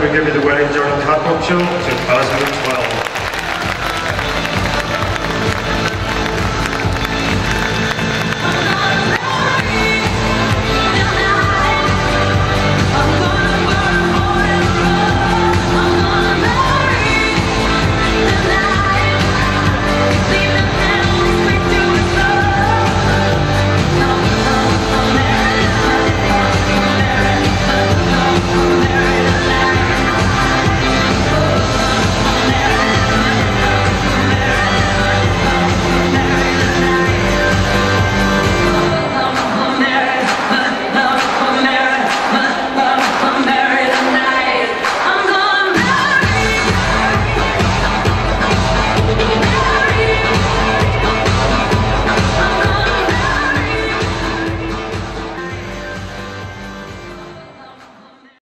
will give you the wedding journal, Cardinal Church in Basel